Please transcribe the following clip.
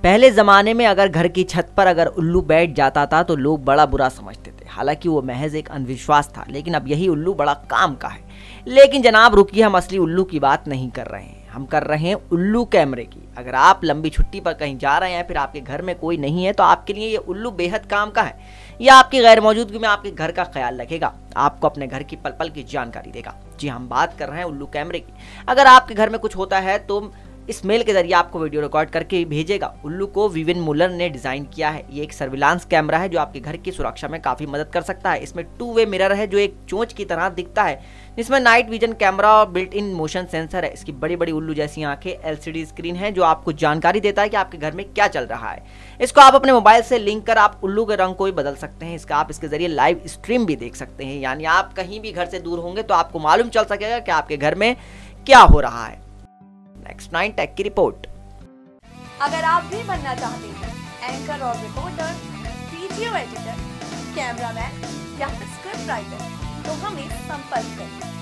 पहले ज़माने में अगर घर की छत पर अगर उल्लू बैठ जाता था तो लोग बड़ा बुरा समझते थे। हालाँकि वो महज एक अंधविश्वास था, लेकिन अब यही उल्लू बड़ा काम का है। लेकिन जनाब, रुकिए, हम असली उल्लू की बात नहीं कर रहे हैं। हम कर रहे हैं उल्लू कैमरे की। अगर आप लंबी छुट्टी पर कहीं जा रहे हैं फिर आपके घर में कोई नहीं है तो आपके लिए ये उल्लू बेहद काम का है। यह आपकी गैर मौजूदगी में आपके घर का ख्याल रखेगा। आपको अपने घर की पल पल की जानकारी देगा। जी हम बात कर रहे हैं उल्लू कैमरे की। अगर आपके घर में कुछ होता है तो इस मेल के ज़रिए आपको वीडियो रिकॉर्ड करके भेजेगा। उल्लू को विविन मुलर ने डिज़ाइन किया है। ये एक सर्विलांस कैमरा है जो आपके घर की सुरक्षा में काफ़ी मदद कर सकता है। इसमें टू वे मिरर है जो एक चोंच की तरह दिखता है। जिसमें नाइट विजन कैमरा और बिल्ट इन मोशन सेंसर है। इसकी बड़ी बड़ी उल्लू जैसी आँखें एलसीडी स्क्रीन है जो आपको जानकारी देता है कि आपके घर में क्या चल रहा है। इसको आप अपने मोबाइल से लिंक कर आप उल्लू के रंग को भी बदल सकते हैं। इसका आप इसके ज़रिए लाइव स्ट्रीम भी देख सकते हैं। यानी आप कहीं भी घर से दूर होंगे तो आपको मालूम चल सकेगा कि आपके घर में क्या हो रहा है। नेक्स्ट नाइन टेक की रिपोर्ट अगर आप भी बनना चाहते हैं एंकर और रिपोर्टर वीडियो एडिटर कैमरामैन या स्क्रिप्ट राइटर तो हमें संपर्क करें।